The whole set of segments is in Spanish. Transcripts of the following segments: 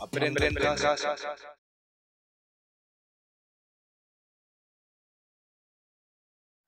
Aprende en casa.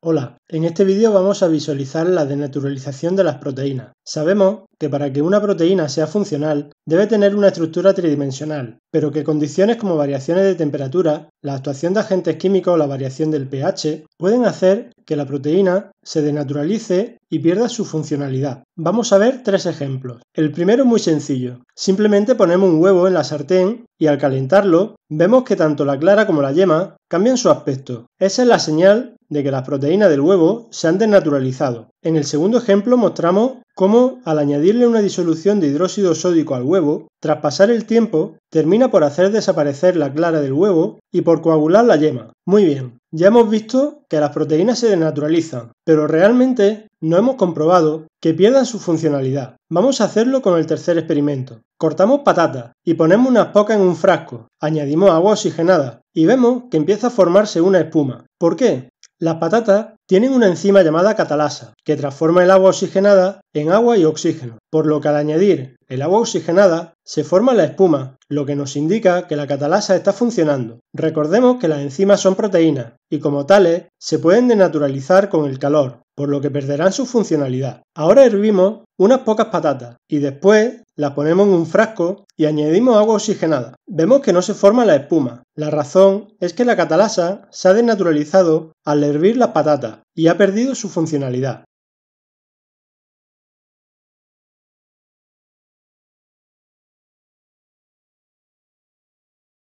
Hola, en este vídeo vamos a visualizar la denaturalización de las proteínas. Sabemos que para que una proteína sea funcional debe tener una estructura tridimensional, pero que condiciones como variaciones de temperatura, la actuación de agentes químicos o la variación del pH pueden hacer que la proteína se denaturalice y pierda su funcionalidad. Vamos a ver tres ejemplos. El primero es muy sencillo. Simplemente ponemos un huevo en la sartén y al calentarlo vemos que tanto la clara como la yema cambian su aspecto. Esa es la señal de que las proteínas del huevo se han desnaturalizado. En el segundo ejemplo mostramos cómo al añadirle una disolución de hidróxido sódico al huevo, tras pasar el tiempo, termina por hacer desaparecer la clara del huevo y por coagular la yema. Muy bien, ya hemos visto que las proteínas se desnaturalizan, pero realmente no hemos comprobado que pierdan su funcionalidad. Vamos a hacerlo con el tercer experimento. Cortamos patatas y ponemos unas pocas en un frasco, añadimos agua oxigenada y vemos que empieza a formarse una espuma. ¿Por qué? Las patatas tienen una enzima llamada catalasa, que transforma el agua oxigenada en agua y oxígeno, por lo que al añadir el agua oxigenada se forma la espuma, lo que nos indica que la catalasa está funcionando. Recordemos que las enzimas son proteínas y como tales se pueden denaturalizar con el calor, por lo que perderán su funcionalidad. Ahora hervimos unas pocas patatas y después las ponemos en un frasco y añadimos agua oxigenada. Vemos que no se forma la espuma. La razón es que la catalasa se ha desnaturalizado al hervir las patatas y ha perdido su funcionalidad.